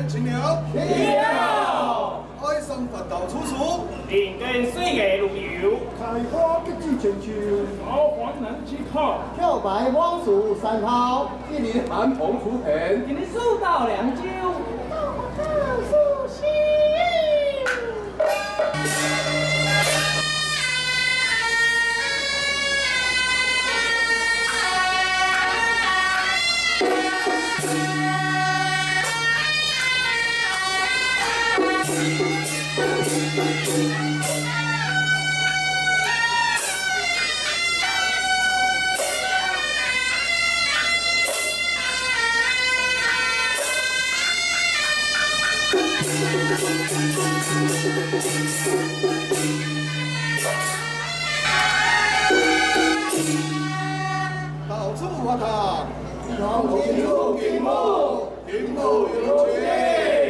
年清了，清了。爱上佛道处处，人间水月如油，开花结子千秋，好花能之口。漂白黄树三好，一年寒风出田，今日树到良久，到处花堂，金木金木，金木有情。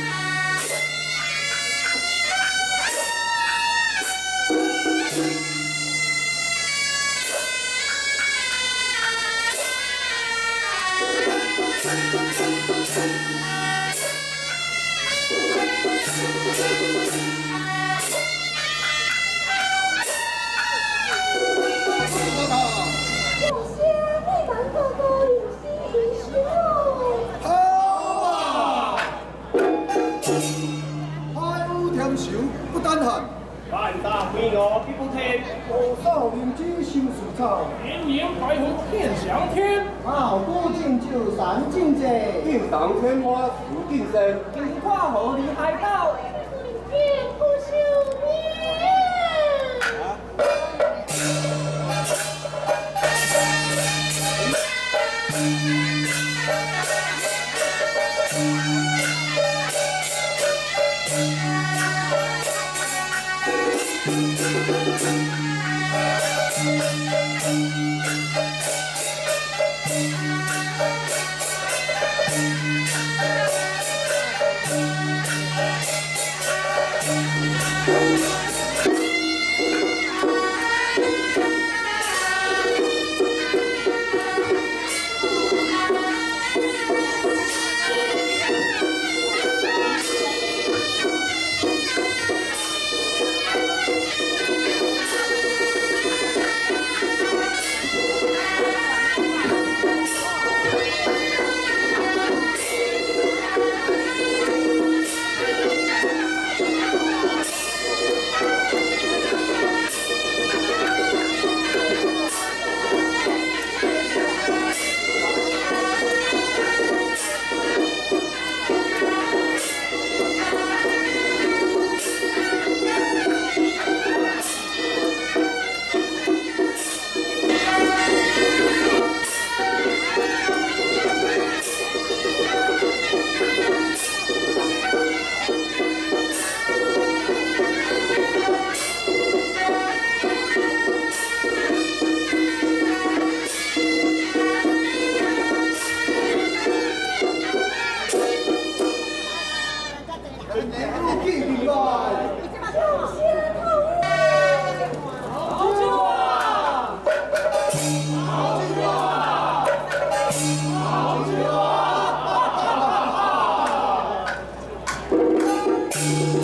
多敬酒三敬者，应当天花树定生，金花河里海岛，Thank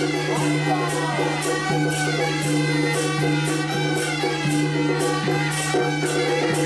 Thank you.